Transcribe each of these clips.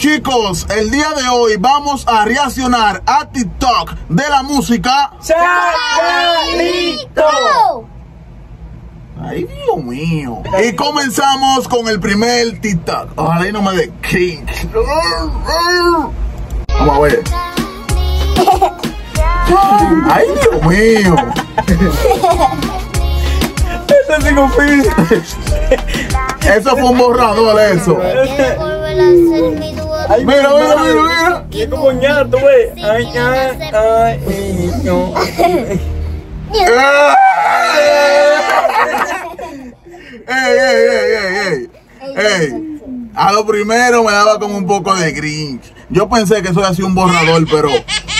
Chicos, el día de hoy vamos a reaccionar a TikTok de la música. ¡Chacalito! Ay, Dios mío. Y comenzamos con el primer TikTok. Ojalá y no me dé cringe. Vamos a ver. Ay, Dios mío. Eso sí. Eso fue un borrador, eso. Ay, Mira, mira, mira, mira. Es como ñato, güey. Ay, ay, ay, no. ¡Ey, ey, ey, ey, ey! ¡Ey! A lo primero me daba como un poco de grinch. Yo pensé que eso era así un borrador, pero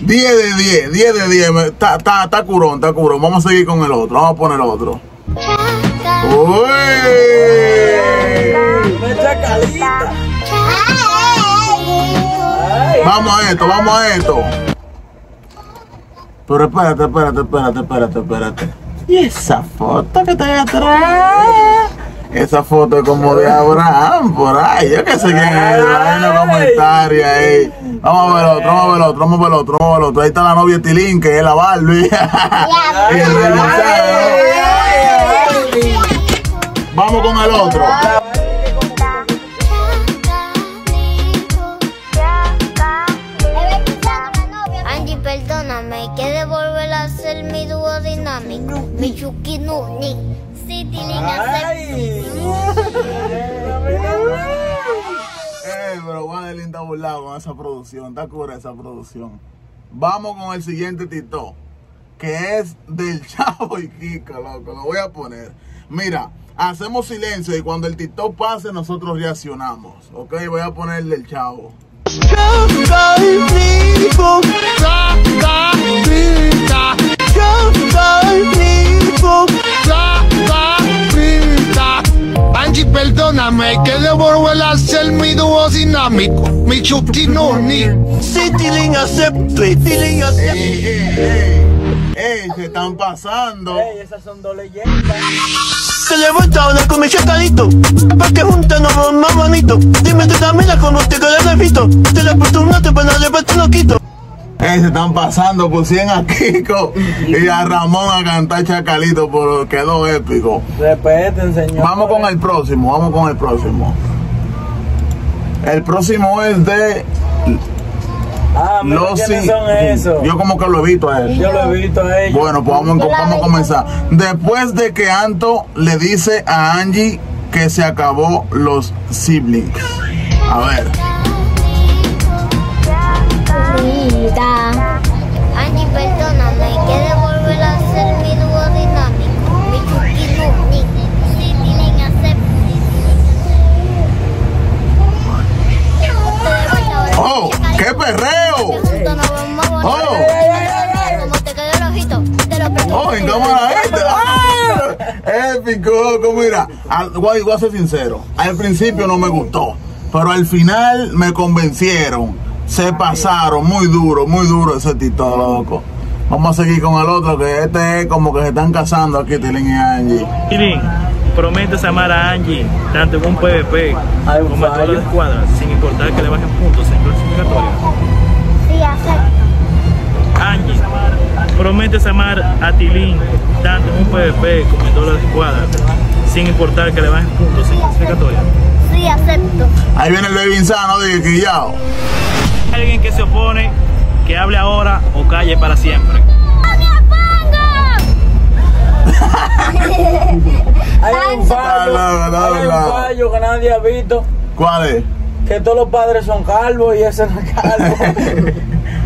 10 de 10, 10 de 10. me- Está está- está curón, está curón. Vamos a seguir con el otro. Vamos a poner otro. ¡Uy! Vamos a esto, vamos a esto. Pero espérate, espérate, espérate, espérate, espérate. ¿Y esa foto que está ahí atrás? Esa foto es como de Abraham por ahí. Yo que sé quién es. Hay una comentario ahí. Vamos a ver otro, vamos a ver otro, vamos a ver otro, vamos a ver otro. Ahí está la novia de Tilín, que es la Barbie. Vamos con el otro. De volver a ser mi dúo dinámico. Mi Chucky Nuni. City Link acepta. ay. Eh, pero Wadelin está burlado con esa producción, está cura esa producción. Vamos con el siguiente TikTok, que es del Chavo y Kika, loco, lo voy a poner. Mira, hacemos silencio y cuando el TikTok pase nosotros reaccionamos, ¿ok? Voy a poner el Angie, perdóname que debo volver a ser mi dúo dinámico, mi chutinoni. Citylink acepto, Citylink acepto. ¡Ey, ey, ey! ¡Ey, se están pasando! Ey, esas son dos leyendas. Se levanta ahora con mi chacalito, pa' que juntos nos vamos más bonito. Dime tú también como te queda el repito, te la oportunidad para repartir lo quito. ¡Ey, se están pasando! Pusieron a Kiko y a Ramón a cantar Chacalito, pero quedó épico. Respeten, señor. Vamos con el próximo, vamos con el próximo. El próximo es de Ah, los quiénes sí- son esos. Yo como que lo he visto a él. Yo lo he visto a ellos. Bueno, pues vamos, vamos a comenzar. Después de que Anto le dice a Angie que se acabó los siblings. A ver. Angie, perdóname, que de volver a ser mi dúo dinámico. Mi Nuni. City Link acepta. ¡Oh! ¡Qué perreo! ¡Oh! bonitos. Como te quedó el ojito, te lo presto. ¡Oh! En cámara este. ¡Ah! Épico, loco. Mira, voy a ser sincero. Al principio no me gustó. Pero al final me convencieron. Se pasaron muy duro, muy duro ese tito, loco. Vamos a seguir con el otro, que este es como que se están casando aquí, Tilín y Angie. Kirin, prometes amar a Angie tanto en un PvP como en todas las escuadras, sin importar que le bajen puntos en clasificatoria. Sí, acepto. Angie, prometes amar a Tilín tanto en un PvP como en todas las escuadras, sin importar que le bajen puntos en clasificatoria. Sí, acepto. Ahí viene el baby insano de Quillao. Alguien que se opone, que hable ahora o calle para siempre. Hay un fallo. No, no, no, Hay un fallo que nadie ha visto. ¿Cuál es? Que todos los padres son calvos y ese no es calvo.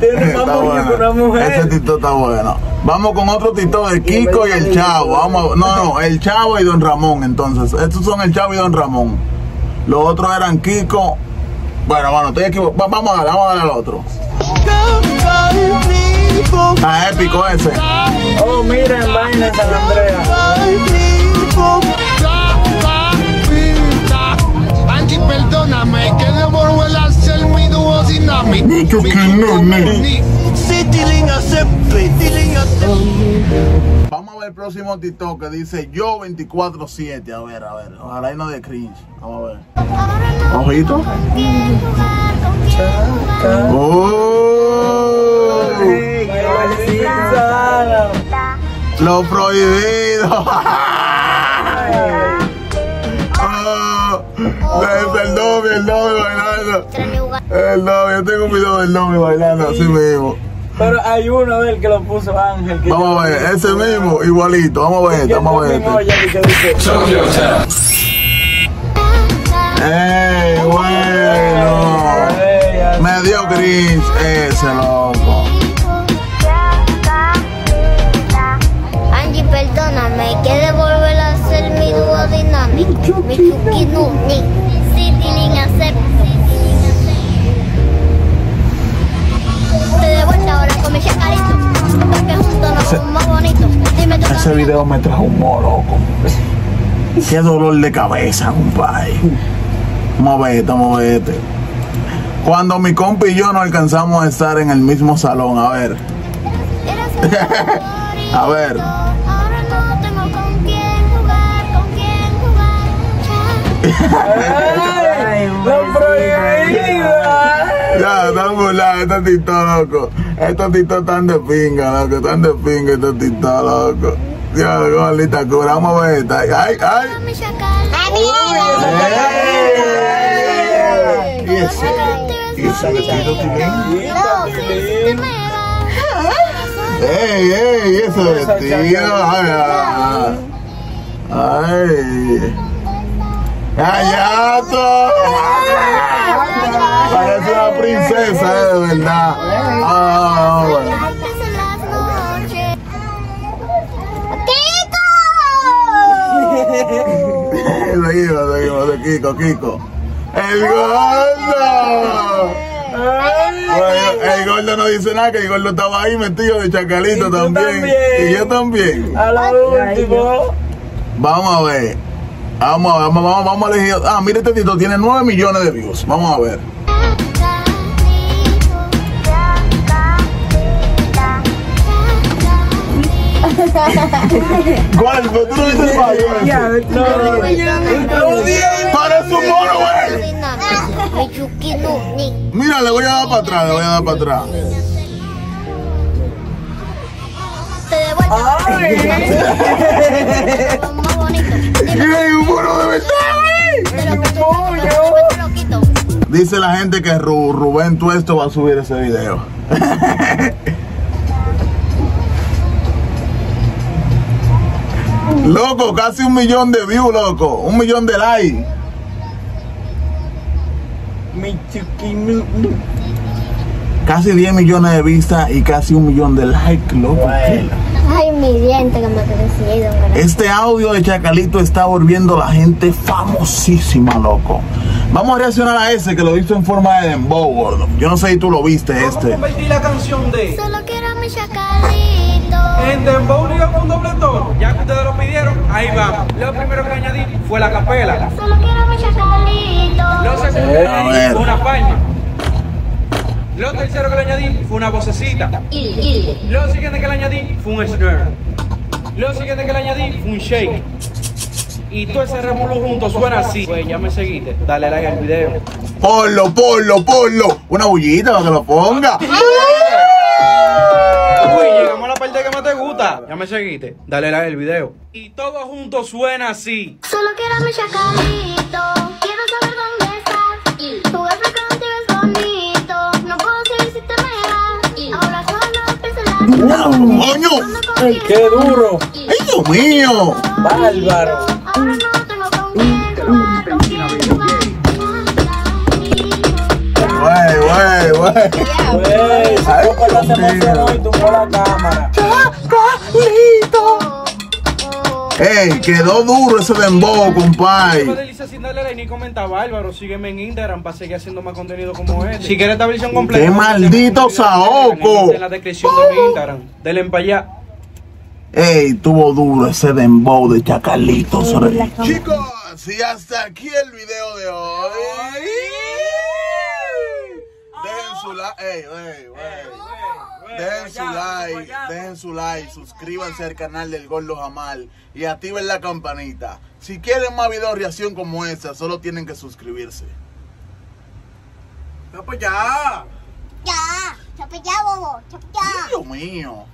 Tiene más moño que una bueno. Ese mujer. tito está bueno. Vamos con otro tito de Kiko y el Chavo. Vamos, a- no, no, el Chavo y Don Ramón. Entonces, estos son el Chavo y Don Ramón. Los otros eran Kiko. Bueno, bueno, estoy equivocado. Va- Vamos a darle, vamos a darle al otro. Está épico ese. Oh, miren, vaina en San Andrea. Angie, perdóname que debo volver a ser mi dúo chutinoni. Citylink acepto, Citylink acepto. Vamos a ver el próximo TikTok que dice yo 24-7. A ver, a ver. Ojalá y no de cringe. Vamos a ver. Ojito. ¡Oh! Lo prohibido. Oh, es el novio, el novio bailando. El novio, yo tengo un video del novio bailando así mismo. Pero hay uno de él que lo puso Ángel. Que Vamos a ver, ese mismo, igualito. Vamos a ver, este, vamos a ver. este. ¡Ey, bueno! Me dio cringe ese loco. Angie, perdóname, que de volver a ser mi dúo dinámico. Mi chuki nuni. Citilin acep. Ese video me trajo humor, loco. Qué dolor de cabeza, compadre. Vamos a ver, vamos a ver este. Cuando mi compa y yo no alcanzamos a estar en el mismo salón, a ver. A ver. Ahora no tengo con quién jugar, con quién jugar. Lo prohibido. Ya, burlados, estos titos, loco. Estos titos están de pinga, loco. Están de pinga estos titos, loco. Ya, gordita cura. Vamos a ver esta. Ay, ay. Mi chacal. ¡Ey! ¿Y ese? ¿Y vestido tiene? ¡Ey, ey! ¡Ese vestido! ¡Ay! ¡Ay! ¡Ay! ¡Gallato! Parece una princesa, de verdad. Ah, bueno. Seguimos, seguimos, de Kiko, Kiko. ¡El gordo! Bueno, el gordo no dice nada, que el gordo estaba ahí metido de chacalito también. también. Y yo también. A lo último. Vamos a ver. Vamos a ver, vamos, vamos, vamos a elegir. Ah, mira este tito, tiene 9 millones de views. Vamos a ver. ¿Cuál? Pero tú no viste el fallo ese. Parece un mono, güey. Mira, le voy a dar para atrás, le voy a dar para atrás. Dime ¡Ey, un mono de verdad! quito. Dice la gente que Ru- Rubén Tuesto va a subir ese video. Loco, casi un millón de views, loco. Un millón de likes. Mi. Casi 10 millones de vistas y casi un millón de likes, loco. Bueno. Ay, mi diente que me crecieron. Este audio de Chacalito está volviendo a la gente famosísima, loco. Vamos a reaccionar a ese que lo hizo en forma de dembow, gordo. Yo no sé si tú lo viste este. la canción de Solo quiero mi chacalito. En Dembow Liga con doble tono. Ya que ustedes lo pidieron, ahí vamos. Lo primero que añadí fue la capela. Solo quiero mi chacalito. Lo segundo que añadí fue una paña. Lo tercero que le añadí fue una vocecita. Lo siguiente que le añadí fue un snare. Lo siguiente que le añadí fue un shake. Y todo ese revolú junto suena así. Pues ya me seguiste. Dale like al video. Ponlo, ponlo, ponlo. Una bullita para que lo ponga. Uy, llegamos a la parte que más te gusta. Ya me seguiste. Dale like al video. Y todo junto suena así. Solo quiero mi chacalito. Quiero saber dónde estás. Jugar contigo es bonito. No puedo seguir si te me. Ahora solo pienso en la ¡Coño! ¡Qué duro! ¡Ay, Dios mío! Bárbaro. Ahora no tengo con. Güey, güey, güey. Güey, tumbó la cámara. Ey, quedó duro ese dembow, compadre. deslices sin darle like ni comenta bárbaro. Sígueme en Instagram para seguir haciendo más contenido como este. Si quieres esta versión completa, ¡Qué maldito saoco! En la descripción de mi Instagram. Denle para allá. Ey, tuvo duro ese dembow de Chacalito. Chicos, y hasta aquí el video de hoy. Dejen su like. Ey, ey, ey. Dejen su like, dejen su like, suscríbanse al canal del Gordo Jamal y activen la campanita. Si quieren más videos de reacción como esta, solo tienen que suscribirse. No, pues ya. chapilla, bobo. Chapilla. Dios mío.